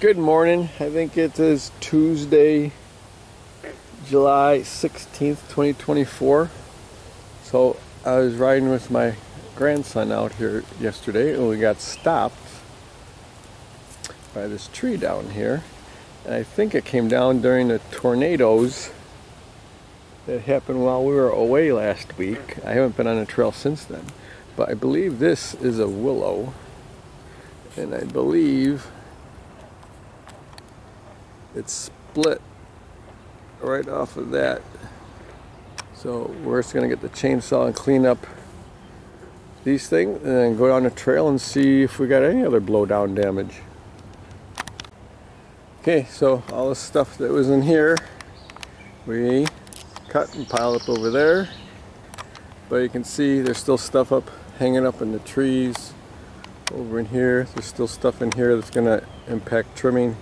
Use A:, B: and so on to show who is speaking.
A: Good morning. I think it is Tuesday, July 16th, 2024. So I was riding with my grandson out here yesterday and we got stopped by this tree down here. And I think it came down during the tornadoes that happened while we were away last week. I haven't been on the trail since then. But I believe this is a willow. And I believe it's split right off of that. So we're just gonna get the chainsaw and clean up these things and then go down the trail and see if we got any other blowdown damage. Okay, so all the stuff that was in here, we cut and piled up over there. But you can see there's still stuff up, hanging up in the trees. Over in here, there's still stuff in here that's gonna impact trimming.